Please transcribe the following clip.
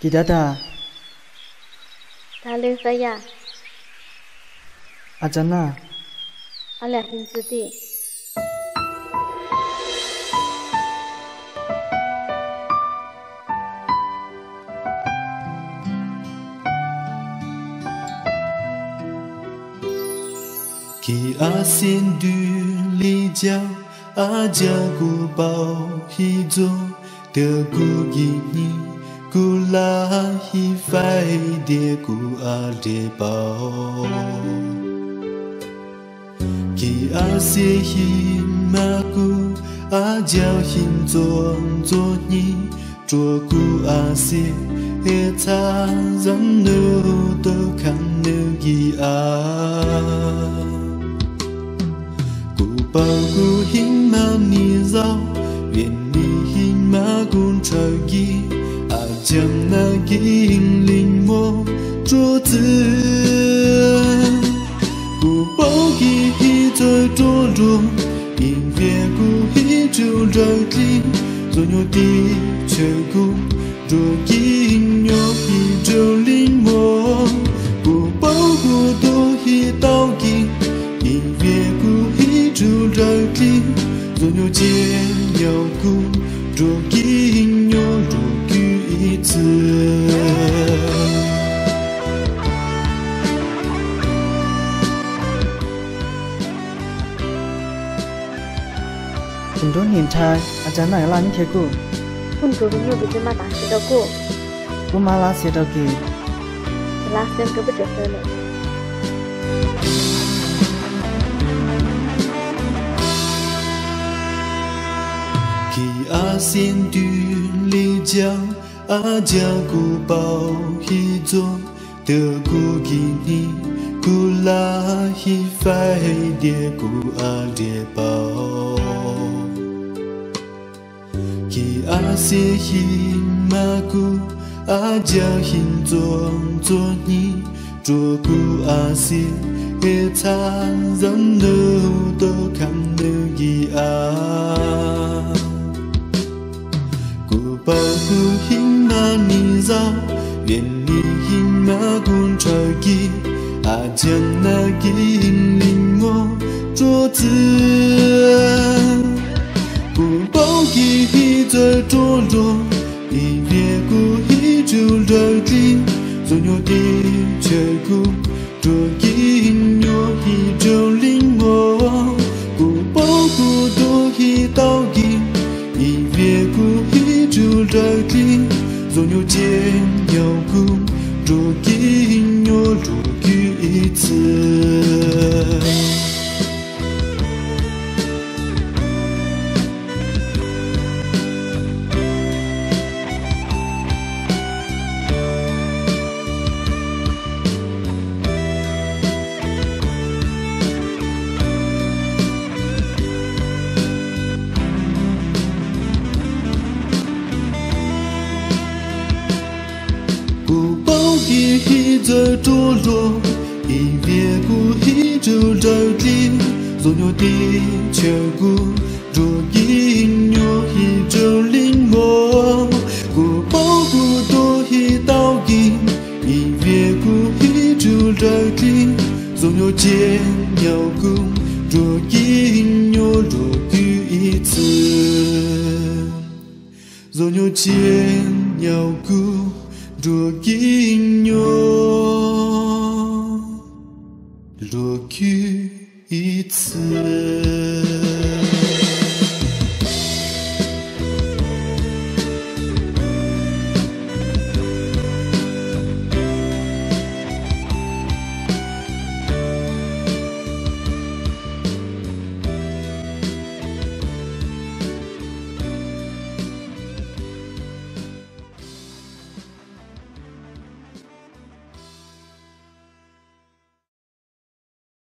记他的。大绿色呀。阿珍呐。阿俩兄弟。弟给阿新的离家，阿家古堡一座，德国伊年。Cú la hi vai dia cú a dia bao Khi a xie hi ma cú a giao hin zuang zuo ni Chua cú a xie e ta zan nu tô khăn nu gi a. Cú bao cú hin ma ni zao Viện ni hin ma cún trời gi. 将南银铃磨桌子，古堡一一在灼灼，银别古一就着急，左右的却古如银牛皮就铃磨，古堡古一道记，银，dương chúng tôi nhìn thấy à chán này là như thế cô không có cái nhiều bị chúng mà đã xịt đâu cô cô mà là xịt đâu kì là xem cái bữa trước rồi khi a xin đưa lưu giang 阿加古堡，一座的古吉尼古拉，伊快点古阿列堡。吉阿些，伊玛古阿加，伊座座尼座古阿些，一餐人路。Viên ni hin ma kun trời kỳ à chân na kỳ hin linh ngô chúa tử cụ bảo kỳ hi trời chúa rô đi về cụ hi chịu đời đi rồi nhau đi trời cụ chúa kỳ hin nhau hi chịu linh ngô cụ bảo cụ đô hi tao kỳ đi về cụ hi chu ra ki zo 如今又如何一次。包一 hi 在着落，一别古一就着地，所有的全古若因有一就临摹，古包古多一道义，一别古一就着地，所有见鸟古若因有若举一次，所有见鸟古。若惊哟，若惧一次。